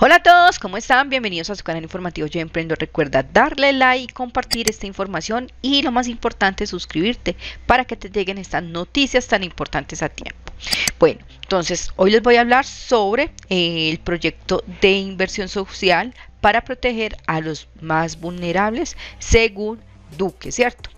Hola a todos, ¿cómo están? Bienvenidos a su canal informativo Yo Emprendo. Recuerda darle like, compartir esta información y lo más importante, suscribirte para que te lleguen estas noticias tan importantes a tiempo. Bueno, entonces hoy les voy a hablar sobre eh, el proyecto de inversión social para proteger a los más vulnerables según Duque, ¿cierto?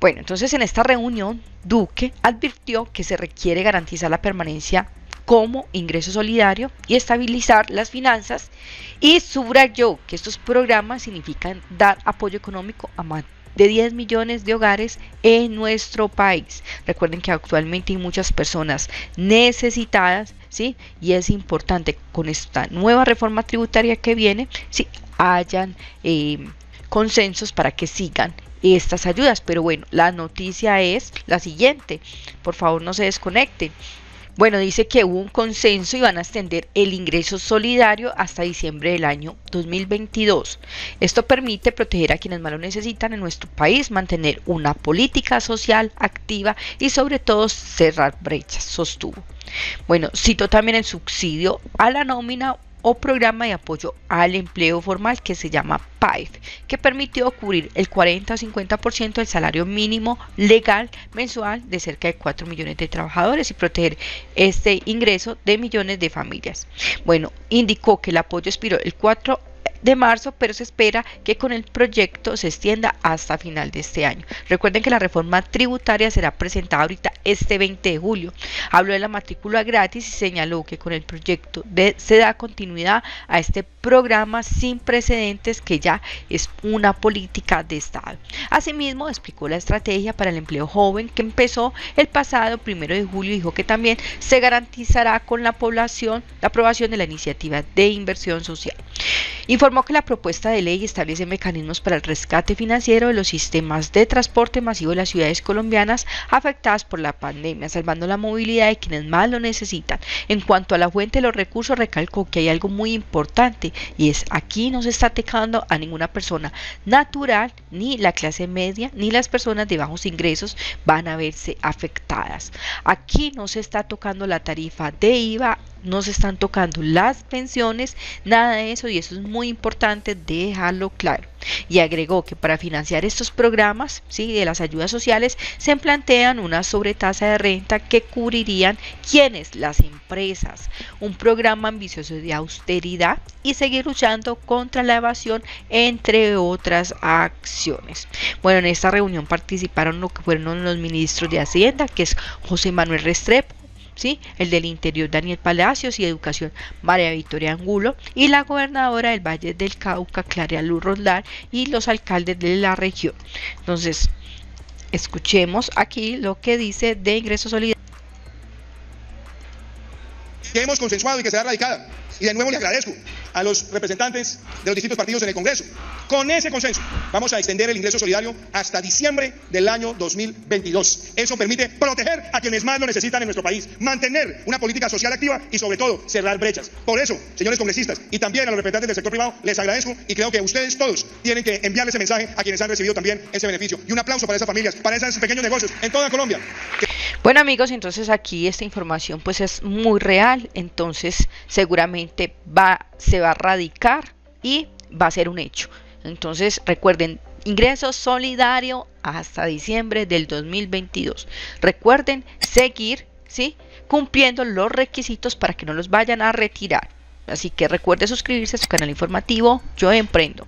Bueno, entonces en esta reunión Duque advirtió que se requiere garantizar la permanencia como ingreso solidario y estabilizar las finanzas y subrayó que estos programas significan dar apoyo económico a más de 10 millones de hogares en nuestro país. Recuerden que actualmente hay muchas personas necesitadas, ¿sí? Y es importante con esta nueva reforma tributaria que viene, ¿sí? hayan eh, consensos para que sigan estas ayudas. Pero bueno, la noticia es la siguiente. Por favor, no se desconecten. Bueno, dice que hubo un consenso y van a extender el ingreso solidario hasta diciembre del año 2022. Esto permite proteger a quienes más lo necesitan en nuestro país, mantener una política social activa y sobre todo cerrar brechas, sostuvo. Bueno, cito también el subsidio a la nómina o programa de apoyo al empleo formal que se llama PAIF, que permitió cubrir el 40 50% del salario mínimo legal mensual de cerca de 4 millones de trabajadores y proteger este ingreso de millones de familias. Bueno, indicó que el apoyo expiró el 4 de marzo, pero se espera que con el proyecto se extienda hasta final de este año. Recuerden que la reforma tributaria será presentada ahorita este 20 de julio. Habló de la matrícula gratis y señaló que con el proyecto se da continuidad a este programa sin precedentes que ya es una política de Estado. Asimismo, explicó la estrategia para el empleo joven que empezó el pasado primero de julio y dijo que también se garantizará con la población la aprobación de la iniciativa de inversión social. Informó que la propuesta de ley establece mecanismos para el rescate financiero de los sistemas de transporte masivo de las ciudades colombianas afectadas por la pandemia, salvando la movilidad de quienes más lo necesitan. En cuanto a la fuente de los recursos, recalcó que hay algo muy importante y es aquí no se está atacando a ninguna persona natural, ni la clase media, ni las personas de bajos ingresos van a verse afectadas. Aquí no se está tocando la tarifa de IVA no se están tocando las pensiones, nada de eso y eso es muy importante dejarlo claro. Y agregó que para financiar estos programas ¿sí? de las ayudas sociales se plantean una sobretasa de renta que cubrirían quienes, las empresas, un programa ambicioso de austeridad y seguir luchando contra la evasión, entre otras acciones. Bueno, en esta reunión participaron lo que fueron los ministros de Hacienda, que es José Manuel Restrepo, el del Interior Daniel Palacios y Educación María Victoria Angulo y la gobernadora del Valle del Cauca Clara Luz Rondar y los alcaldes de la región. Entonces, escuchemos aquí lo que dice de ingreso solidario. Que hemos consensuado y que será radicada. Y de nuevo le agradezco a los representantes de los distintos partidos en el Congreso. Con ese consenso vamos a extender el ingreso solidario hasta diciembre del año 2022. Eso permite proteger a quienes más lo necesitan en nuestro país, mantener una política social activa y sobre todo cerrar brechas. Por eso, señores congresistas y también a los representantes del sector privado, les agradezco y creo que ustedes todos tienen que enviarle ese mensaje a quienes han recibido también ese beneficio. Y un aplauso para esas familias, para esos pequeños negocios en toda Colombia. Bueno amigos, entonces aquí esta información pues es muy real, entonces seguramente va, se va a radicar y va a ser un hecho. Entonces recuerden, ingreso solidario hasta diciembre del 2022. Recuerden seguir, ¿sí? Cumpliendo los requisitos para que no los vayan a retirar. Así que recuerde suscribirse a su canal informativo Yo Emprendo.